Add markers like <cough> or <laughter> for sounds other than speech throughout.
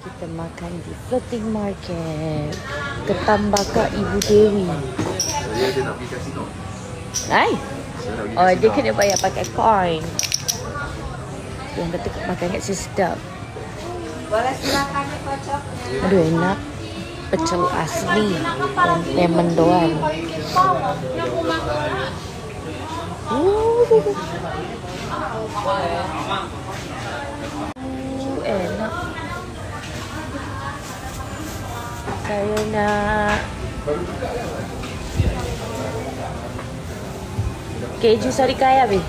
kita makan di floating market. Ketam bakar Ibu Dewi. Hai. Oh, dia kena bayar pakai coin. Yang kata makan kat sini sedap. Boleh silakannya kocoknya. Aduh, enak. Pecel asli dan lemon doang. Uh, Saya nak keju sarikaya, Be.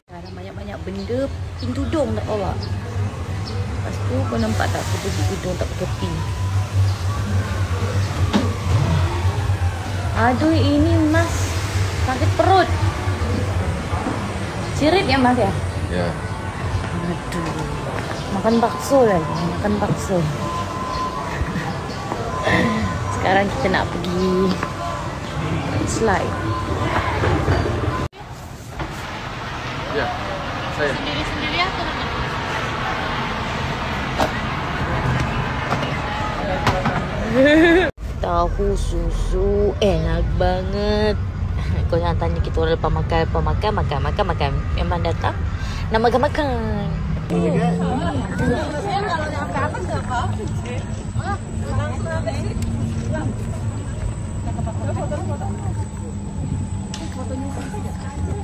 Sekarang banyak-banyak benda pintu dong tak bawa. Lepas tu kau nampak tak aku pergi hidung tak pakai pin. Aduh ini mas sakit perut. Cirit ya mas ya? Ya. Aduh. Makan bakso lagi, makan bakso. Sekarang kita nak pergi slide. Ya. Saya. Sendiri-sendiri atau <laughs> Tahu susu enak banget. <laughs> Kau jangan tanya kita orang lepas makan, lepas makan, makan, makan, makan. Memang datang nak makan makan. kalau 欢迎乘车